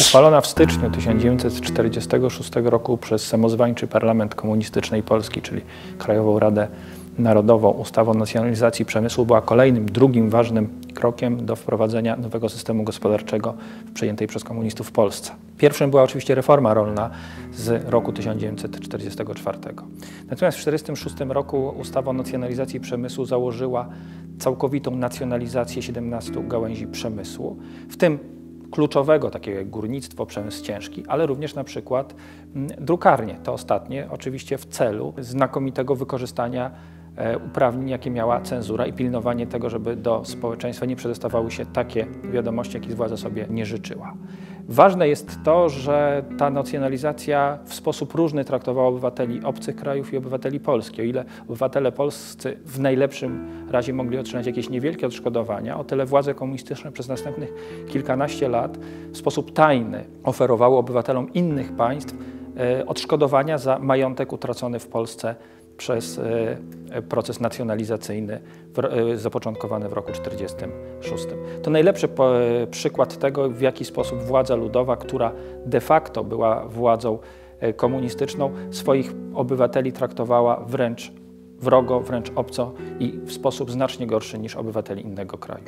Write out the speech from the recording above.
Uchwalona w styczniu 1946 roku przez samozwańczy Parlament Komunistycznej Polski, czyli Krajową Radę Narodową, ustawa o nacjonalizacji przemysłu była kolejnym, drugim ważnym krokiem do wprowadzenia nowego systemu gospodarczego w przejętej przez komunistów w Polsce. Pierwszym była oczywiście reforma rolna z roku 1944. Natomiast w 1946 roku ustawa o nacjonalizacji przemysłu założyła całkowitą nacjonalizację 17 gałęzi przemysłu, w tym kluczowego, takiego jak górnictwo, przemysł ciężki, ale również na przykład mm, drukarnie. To ostatnie oczywiście w celu znakomitego wykorzystania e, uprawnień, jakie miała cenzura i pilnowanie tego, żeby do społeczeństwa nie przedostawały się takie wiadomości, jakich władza sobie nie życzyła. Ważne jest to, że ta nacjonalizacja w sposób różny traktowała obywateli obcych krajów i obywateli Polski. O ile obywatele polscy w najlepszym razie mogli otrzymać jakieś niewielkie odszkodowania, o tyle władze komunistyczne przez następnych kilkanaście lat w sposób tajny oferowały obywatelom innych państw e, odszkodowania za majątek utracony w Polsce przez e, proces nacjonalizacyjny e, zapoczątkowany w roku 1946. To najlepszy przykład tego, w jaki sposób władza ludowa, która de facto była władzą e, komunistyczną, swoich obywateli traktowała wręcz wrogo, wręcz obco i w sposób znacznie gorszy niż obywateli innego kraju.